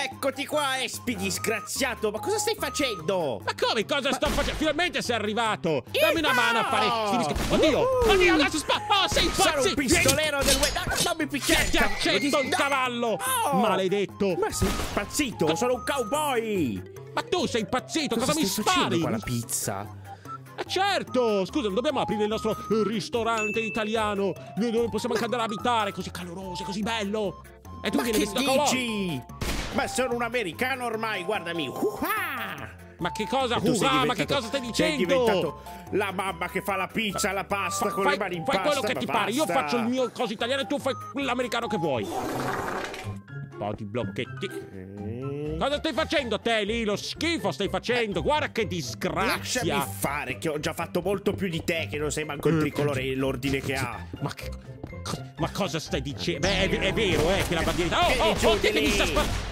Eccoti qua, Espi disgraziato! Ma cosa stai facendo? Ma come? Cosa sto facendo? Finalmente sei arrivato! Dammi una mano a fare sti. Oddio! Uh! Oddio, adesso spa... Oh, sei Sono pazzo! un pistolero del web! No, non mi picchiare! Ti accetto un cavallo! Maledetto! Ma sei impazzito? Sono un cowboy! Ma tu sei impazzito! Cosa, mi stai facendo spari? con la pizza? Ma certo! Scusa, non dobbiamo aprire il nostro ristorante italiano Noi dove possiamo anche andare a abitare Così caloroso, così bello E tu Ma vieni che dici? Ma sono un americano ormai, guardami! Uh-ah! Ma che cosa? Sei Uha, ma che cosa stai Sei dicendo? diventato la mamma che fa la pizza, la pasta Fa- con fai, le mani in fai pasta. quello che ti pare, io basta. faccio il mio coso italiano e tu fai l'americano che vuoi. Un po' di blocchetti. Eh, Cosa stai facendo te lì? Lo schifo stai facendo, guarda che disgrazia. Lasciami fare, che ho già fatto molto più di te, che non sai manco il tricolore e l'ordine che ha. Ma che... Ma cosa stai dicendo? Beh, è, è vero, eh, che la bandiera... Oh, oh, oh, che mi sta sparando...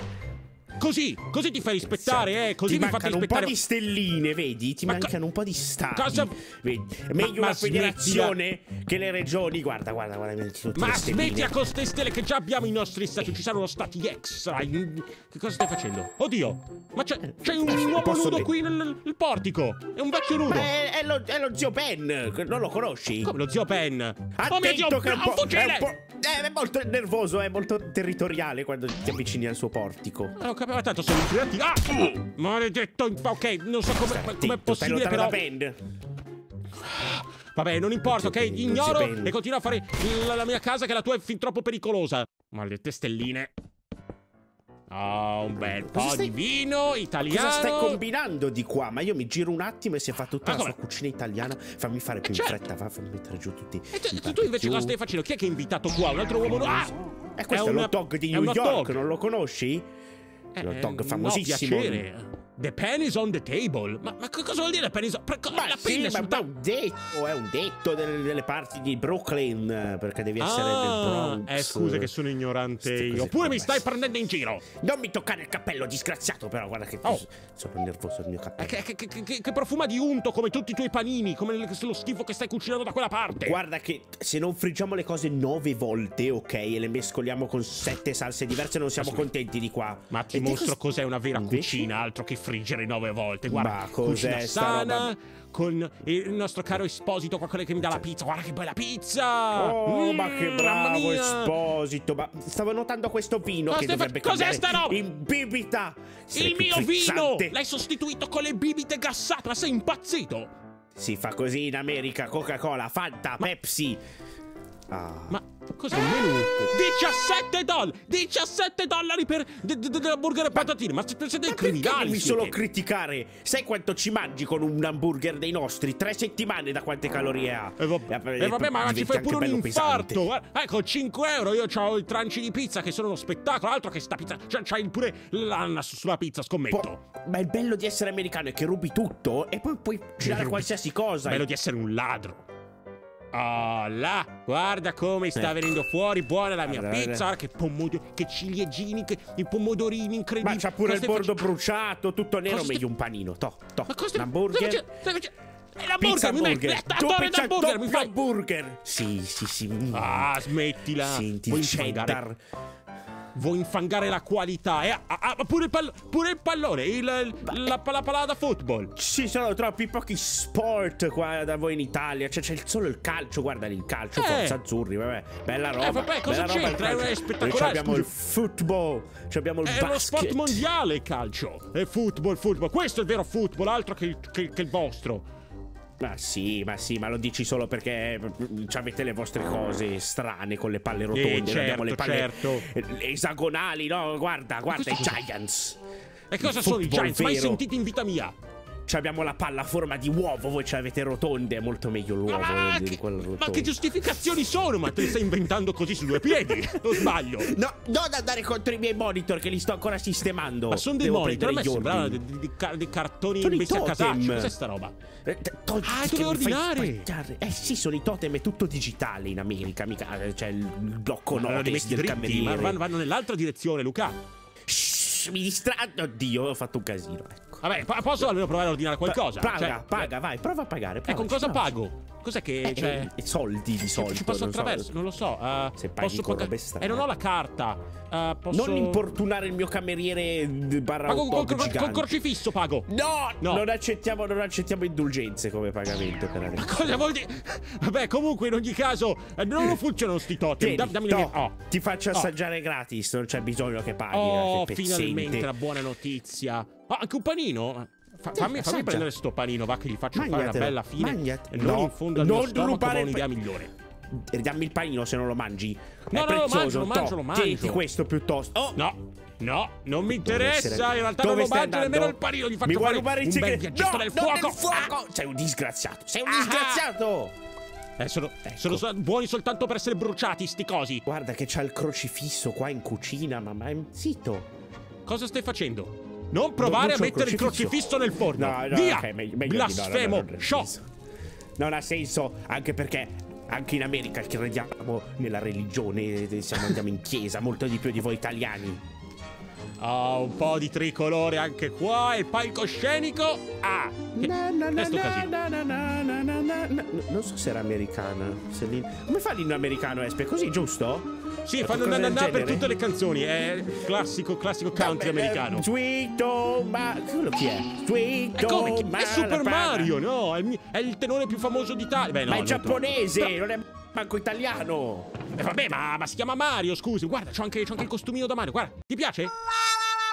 Così, così ti fai rispettare, eh, così ti mi fate mancano un po' rispettare... di stelline, vedi? Ti Ma mancano un po' di stati. cosa- Vedi? Meglio Ma- una smettila. federazione che le regioni. Guarda, guarda, guarda. Ma smettila con ste stelle che già abbiamo i nostri stati, ci saranno stati extra. Che cosa stai facendo? Oddio, ma c'è, c'è un uomo Posso nudo dire- qui nel, nel portico. È un vecchio nudo. È, è lo, è lo zio Ben, non lo conosci? Come lo zio Ben? oh mio Dio, Attento che è un un po', è fucile! un po'- eh, è molto nervoso, è molto territoriale quando ti avvicini al suo portico. Ah, Non capiva tanto, sono infilati. Ah! Maledetto! Ok, non so come, stai possibile, però. Vabbè, non importa, ok? Ignoro e continuo a fare la, la mia casa che la tua è fin troppo pericolosa. Maledette stelline. Ah, un bel po' Cosa stai- di vino italiano. Cosa stai combinando di qua? Ma io mi giro un attimo e si fa tutta Ma la come? sua cucina italiana. Fammi fare più in certo. fretta, va, fammi mettere giù tutti. E tu, tu- tu invece cosa stai facendo? Chi è che ha invitato qua? Un altro uomo? Ah! Eh, questo è, una- l'hot dog di è New un hot York, non lo conosci? Eh, dog famosissimo. No, piacere. The pen is on the table. Ma, ma cosa vuol dire pen is on... pre- Ma la sì, ma tavolo. un detto, è un detto delle, delle parti di Brooklyn, eh, perché devi essere del Ah, Bronx. eh, scusa che sono ignorante io. Oppure mi stai prendendo in giro. Non mi toccare il cappello, disgraziato, però guarda che Oh. sono nervoso il mio Eh, cappello. che, che- che- che- che profuma di unto come tutti i tuoi panini, come lo schifo che stai cucinando da quella parte. Guarda che se non friggiamo le cose nove volte, ok, e le mescoliamo con sette salse diverse, non siamo contenti di qua. Ma ti E mostro cos- cos'è una vera Invece? cucina, altro che friggere nove volte. Guarda, Ma cos'è cucina sana, roba? con il nostro caro Esposito, qua quello che mi dà la pizza. Guarda che bella pizza! Oh, Mm, ma che bravo! Esposito! Ma stavo notando questo vino Cosa che dovrebbe cos'è sta roba? in bibita. Sarebbe Il mio frizzante. vino! L'hai sostituito con le bibite gassate, ma sei impazzito! Si fa così in America, Coca-Cola, Fanta, Pepsi. Ah. Ma cos'è il menù? 17 dollari! 17 dollari per de- de- de- dell'hamburger e patatine! Ma siete siete Ma criminali! siete. solo criticare? Sai quanto ci mangi con un hamburger dei nostri? Tre settimane da quante calorie ha? E vabbè, Eh, e vabbè, ma ci fai pure un infarto! pesante. Ecco, 5 euro, io ho i tranci di pizza che sono uno spettacolo, altro che sta pizza. C'hai pure l'ananas sulla pizza, scommetto. Po- ma il bello di essere americano è che rubi tutto e poi puoi girare qualsiasi cosa. Bello di essere un ladro. Oh là, guarda come sta Eh. venendo fuori buona la mia Guarda, pizza, guarda. che pomodori, che ciliegini, che i pomodorini incredibili. Ma c'ha pure Cosa il bordo bruciato, tutto nero, Cosa meglio un panino. To, to. Ma cosa stai un hamburger. stai facendo? Stai facendo- Pizza l'hamburger, mi metti hamburger. Tu adoro pizza l'hamburger, mi doppio fai hamburger. Sì, sì, sì. Ah, smettila. Senti Vuoi il cheddar. Vuoi infangare la qualità. Eh? Ah, ah, pure, pure il pallone, il, la, la palla da football. Ci sono troppi pochi sport qua da voi in Italia. Cioè, c'è solo il calcio. Guarda lì il calcio, Eh. Forza Azzurri. Vabbè, bella roba. vabbè, cosa c'entra? È Noi spettacolare, abbiamo scusa. il football. abbiamo il È basket. lo sport mondiale il calcio. È football, football. Questo è il vero football, altro che, che- che il vostro. Ma sì, ma sì, ma lo dici solo perché mm, avete le vostre cose strane con le palle rotonde. noi abbiamo le certo, palle certo. eh, esagonali, no? Guarda, guarda i? Giants. E cosa sono i Giants? Mai vero. sentiti in vita mia? Ci abbiamo la palla a forma di uovo, voi ce l'avete rotonde, è molto meglio l'uovo Ma, di che, quello ma che giustificazioni sono? Ma te le stai inventando così su due piedi? Non sbaglio. No, non andare contro i miei monitor che li sto ancora sistemando. Ma sono dei Devo monitor, a me prendere gli sembravano ordini. dei, dei- dei car- dei cartoni Sono messi a casaccio. Cos'è sta roba? Eh, Ah, che devi ordinare. Eh sì, sono i totem, è tutto digitale in America, mica eh, c'è il blocco li metti del dritti, ma cameriere. vanno, vanno nell'altra direzione, Luca. Shh, mi distratto. Oddio, ho fatto un casino. Ecco. Vabbè, posso almeno provare a ordinare qualcosa? paga, Cioè, paga, vai, prova a pagare. E prova, con cosa pago? Cos'è che Eh, c'è? eh, soldi di solito. Ci passo non so. attraverso, non lo so. eh, Se paghi posso con robe strane. Eh, non ho la carta. eh, posso... Non importunare il mio cameriere barra Pago col- col gigante. crocifisso, pago. No, No. Non, accettiamo, non accettiamo indulgenze come pagamento per adesso. Cosa vuol dire? Vabbè, comunque, in ogni caso, eh, non funzionano sti totem. Tieni, Da- dammi to, mie- Oh. ti faccio Oh. assaggiare gratis, non c'è bisogno che paghi. Oh, finalmente una buona notizia. Ah, anche un panino? Fa- fammi, fammi prendere sto panino, va che gli faccio fare una Mangiatelo, bella fine. non no, in fondo al mio non stomaco rubare va il un'idea migliore. E dammi il panino se non lo mangi. No, È no, lo prezioso. mangio, lo mangio, lo mangio. Tieniti questo piuttosto. Oh, No, no, non mi interessa. essere- In realtà Dove non lo mangio andando? nemmeno il panino. Gli faccio Mi vuoi fare rubare un bel viaggetto No, nel fuoco. nel fuoco! Sei un disgraziato. Sei un Ah. disgraziato. Eh, sono, Ecco. sono so- buoni soltanto per essere bruciati, sti cosi. Guarda che c'ha il crocifisso qua in cucina, mamma. Zitto. Cosa stai facendo? Non provare Non a mettere il crocifisso. nel forno. No, no, Via! ok, meglio, meglio Blasfemo! no, no, non ha senso. Anche perché anche in America crediamo nella religione, siamo, andiamo in chiesa, molto di più di voi italiani. Ah, un po' di tricolore anche qua. E il palcoscenico. Ah! Che... Na, na, na, na, na, na, na, na, na, na, na. Non so se era americana. se l'in- Come fa l'inno americano, Espe? Così, giusto? Sì, fanno qualcosa del nanà per tutte le canzoni. È classico, classico country Vabbè, eh, americano. Sweet home, ma... Quello chi è? Sweet È come? home È Super. Mario, no? È il, mi- è il tenore più famoso d'Italia. Beh, no, Ma è giapponese, non è manco italiano. Eh, vabbè, ma, ma si chiama Mario, scusi. Guarda, c'ho anche, c'ho anche il costumino da Mario. Guarda, ti piace?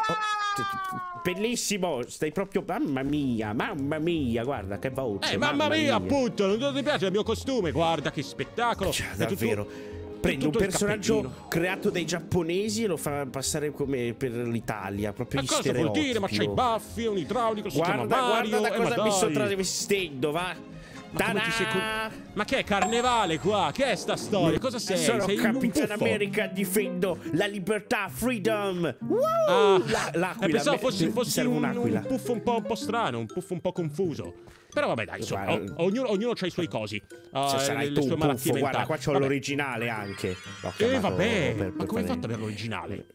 Oh, bellissimo, stai proprio. Mamma mia, mamma mia, guarda che voce. Eh, mamma mia, appunto, non ti piace il mio costume? Guarda che spettacolo. Cioè, È tutto- davvero. Prende un personaggio cappellino. creato dai giapponesi e lo fa passare come per l'Italia. Proprio Ma cosa vuol dire? Ma c'hai i baffi, un idraulico, si Guarda, chiama Mario. guarda da eh, cosa mi sto travestendo, va. Ma Ma che è carnevale qua? Che è sta storia? Cosa sei? Sono sei Capitan? America, difendo la libertà, freedom. Woo! Ah, La- eh, l'aquila. pensavo fossi, fossi un, un puffo un po', un po' strano, un puffo un po' confuso. Però vabbè, dai, insomma, Guarda- o- ognuno, ognuno ha i suoi cosi. uh, Se sarai le tu sue puffo, guarda, qua c'ho l'originale anche. L'ho Eh, vabbè, per- ma per come hai fatto ad avere l'originale?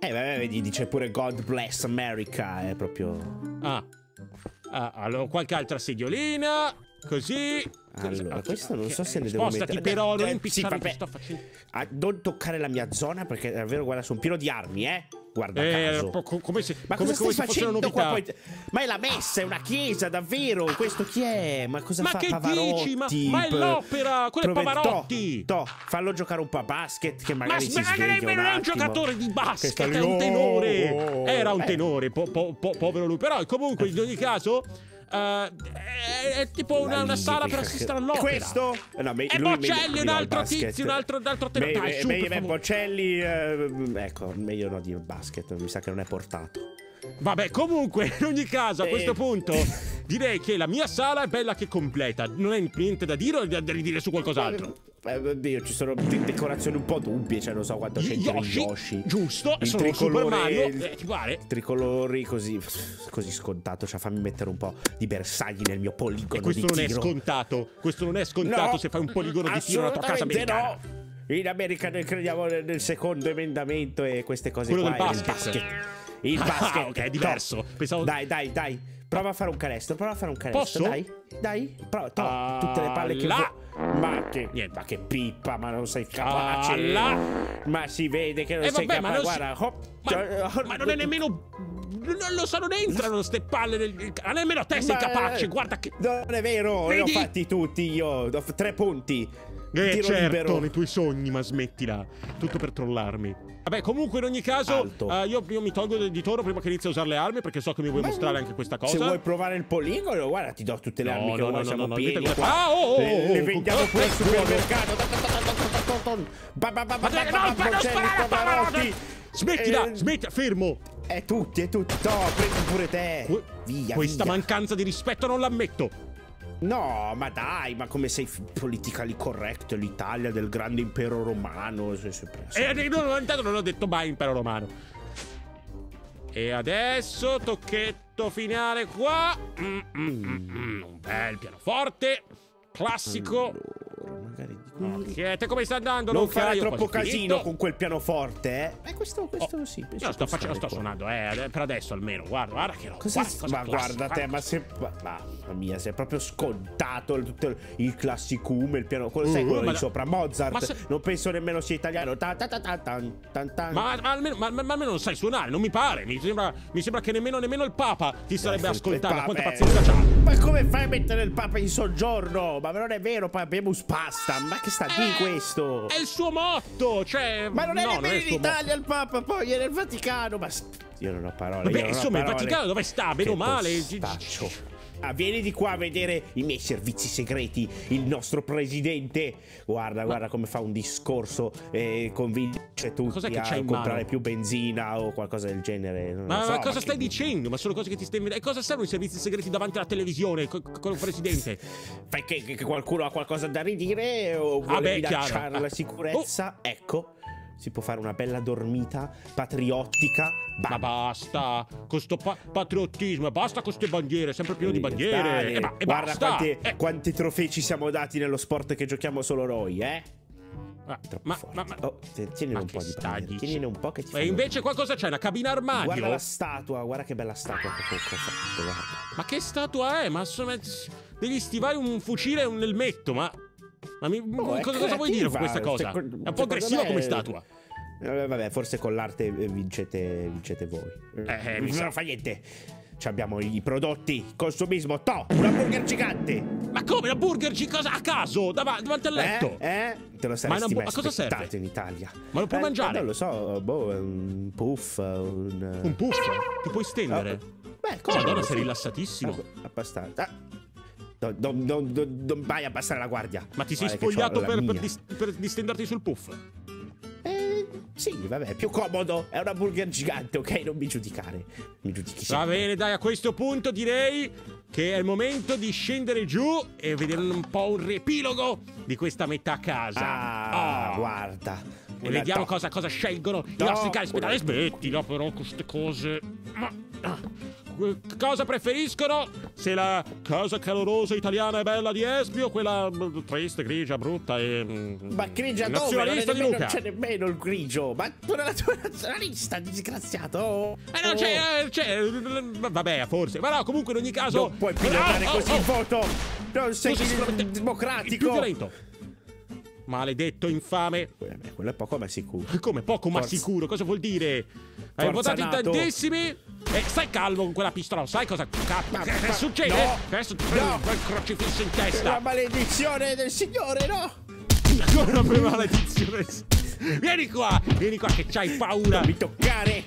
Eh, vabbè, vedi, dice pure God bless America, è proprio... Ah. ah, allora, qualche altra sediolina, così. Allora, questo non so se ne eh, devo Spostati mettere. però, non Eh, impicciare sì, sto facendo. Ah, non toccare la mia zona perché davvero, guarda, sono pieno di armi, eh? Guarda Eh, caso. come se, Ma come, cosa stai facendo qua poi? Ma è la messa, è una chiesa, davvero? Questo chi è? Ma cosa Ma fa che Pavarotti? dici? Ma- ma è l'opera, quello è Prove- Pavarotti. To, to, fallo giocare un po' a basket che Ma magari si smettila, sveglia non è un giocatore di basket, è un tenore. oh, Era un eh. tenore, po- po- po- povero lui. Però comunque, in ogni caso, eh, è, è tipo una, una sala per assistere all'opera. Questo? Eh, No, me- E Bocelli, un altro basket. tizio, un altro, un altro. Me- Dai, me- su, meglio per me-. Bocelli, eh, ecco, meglio no di basket, mi sa che non è portato. Vabbè, comunque, in ogni caso, a Eh. questo punto, direi che la mia sala è bella che completa. Non hai niente da dire o da da ridire su qualcos'altro? Eh, oddio, ci sono de- decorazioni un po' dubbie, cioè non so quanto c'entra Yoshi, Yoshi. giusto, Il sono Super tricolore- il- eh, ti pare? Tricolori così, così scontato, cioè fammi mettere un po' di bersagli nel mio poligono E questo non è tiro. scontato. Questo non è scontato No, se fai un poligono di tiro nella tua casa americana. no. In America noi crediamo nel, secondo emendamento e queste cose Quello qua. del e il basket. Il Ah, basket. ok, è diverso. Pensavo- Dai, dai, dai. Prova a fare un canestro, prova a fare un canestro. Posso? Dai, dai. Prova, to, Ah, tutte le palle che là. Ma che, Niente. ma che pippa, ma non sei capace. Ah, là. Ma si vede che non Eh, sei vabbè, ma capace. si- Guarda, hop. Ma, ma non è nemmeno. Non lo so, non entrano ste palle nel. Nemmeno te sei Ma- capace, guarda che. Non è vero, li ho Vedi? fatti tutti io. Tre punti. Eh, Tiro certo, libero. nei tuoi sogni, ma smettila. Tutto per trollarmi. Vabbè, comunque, in ogni caso, eh, io, io mi tolgo di toro prima che inizi a usare le armi, perché so che mi vuoi Ma- mostrare anche questa cosa. Se vuoi provare il poligono, guarda, ti do tutte le No, armi che no, vuoi, no, siamo no, no, pieni dite- qua. Ah, oh, oh, le, oh, le oh, vendiamo oh, pure al oh, supermercato. Ba, ba, ba, ba, Ma ba, no, non sparare a Pavarotti. Smettila, Eh, smettila, fermo. È tutti, è tutti. No, prendi pure te. Que- Via, Questa via. mancanza di rispetto non l'ammetto. No, ma dai, ma come sei politically correct? L'Italia del grande impero romano. sei sempre- E eh, non, intanto non ho detto mai impero romano. E adesso tocchetto finale qua. Mm, mm, mm, mm, Un bel pianoforte. Classico. Allora, magari di qui. Ok, te come sta andando? Non Luca? fare troppo casino finito. con quel pianoforte, eh. Eh, questo, questo Oh, sì. Io sto facendo, sto suonando, eh, per adesso almeno. Guarda, guarda che roba. Cosa guarda, cosa ma guarda te, ma se. ma- Mamma mia, sei proprio scontato il, tutto il, il classicum, il piano. Quello, sai Uh, quello ma di sopra, Mozart. ma se- Non penso nemmeno sia italiano. Ta ta ta ta tan, tan, tan. Ma, almeno, ma- ma almeno non sai suonare, non mi pare. Mi sembra, mi sembra che nemmeno, nemmeno il Papa ti sarebbe Eh, ascoltato. il Quanta pazienza eh, c'ha? Ma come fai a mettere il Papa in soggiorno? Ma non è vero, poi abbiamo pasta. Ma che sta di questo? È il suo motto, cioè. Ma non è no, nemmeno il in. Italia il Papa, poi è nel Vaticano. Ma io non ho parole. Vabbè, non ho insomma, il parole. Vaticano dove sta? Bene o Che male? postaccio. Ah, vieni di qua a vedere i miei servizi segreti, il nostro presidente. Guarda, guarda come fa un discorso e convince tutti che a comprare più benzina o qualcosa del genere. Non Ma, so, ma cosa che- stai dicendo? Ma sono cose che ti stai inventando. E cosa servono i servizi segreti davanti alla televisione co- con il presidente? Fai che, che qualcuno ha qualcosa da ridire o Ah, vuole beh, minacciare chiaro. la Ah. sicurezza? Ecco, si può fare una bella dormita patriottica. Ma Bam. basta con sto pa- patriottismo, basta con ste bandiere, sempre pieno di bandiere. E, ba- e guarda quanti, Eh, quanti trofei ci siamo dati nello sport che giochiamo solo noi, eh? ma, Troppo ma, ma, ma- Oh, ma un po' di dicendo? tienine un po' che ti E invece qualcosa c'è? Una cabina armadio? Guarda la statua, guarda che bella statua che ho che ho fatto, guarda. Ma che statua è? Ma sono degli stivali, un fucile e un elmetto, ma... Ma mi- Oh, cosa, cosa vuoi dire con questa cosa? È un po' aggressiva me- come statua. Eh, vabbè, forse con l'arte eh, vincete, vincete voi. Eh, mi non sa. fa niente. Ci abbiamo i prodotti, consumismo, to, una burger gigante. Ma come? La burger G cosa a caso? Dava- davanti al letto? Eh? eh? Te lo Ma saresti una bu- mai a cosa serve? in Italia. Ma lo puoi Eh, mangiare? Non lo so, boh, un puff, un... Un puff? Ti puoi stendere? Oh, Beh, come? Madonna, sei rilassatissimo. Abbastanza. Ah. Non, non- non- non- non vai a abbassare la guardia. Ma ti sei Guarda spogliato per, per dis- per distenderti sul puff? Eh, sì, vabbè, è più comodo. È una burger gigante, ok? Non mi giudicare. Mi giudichi Va sempre. bene, dai, a questo punto direi che è il momento di scendere giù e vedere un po' un riepilogo di questa metà casa. Ah, Oh. guarda. E vediamo cosa, cosa scelgono i No, nostri cari ospedali. Smettila però queste cose. Ma, ah, cosa preferiscono? Se la casa calorosa italiana e bella di Espio o quella mm, triste, grigia, brutta e. mm, Ma grigia dove? Non, nazionalista nemmeno, Luca? c'è nemmeno il grigio. Ma tu nella tua nazionalista, disgraziato. Eh no, c'è, eh, c'è. eh, Vabbè, forse. Ma no, comunque in ogni caso. Non puoi pilotare Ah, così oh, il oh. voto. Non sei sicuramente Il più democratico. violento. Maledetto infame. Eh, beh, quello è poco ma sicuro. Come poco ma Forza- sicuro, cosa vuol dire? Hai Forza votato in tantissimi? E stai calmo con quella pistola, sai cosa cap- Ma- che, ma- che succede? no. Adesso ti No. prendi un bel crocifisso in La testa. maledizione del Signore, no? Ancora per maledizione. Vieni qua, vieni qua che c'hai paura. Non mi toccare.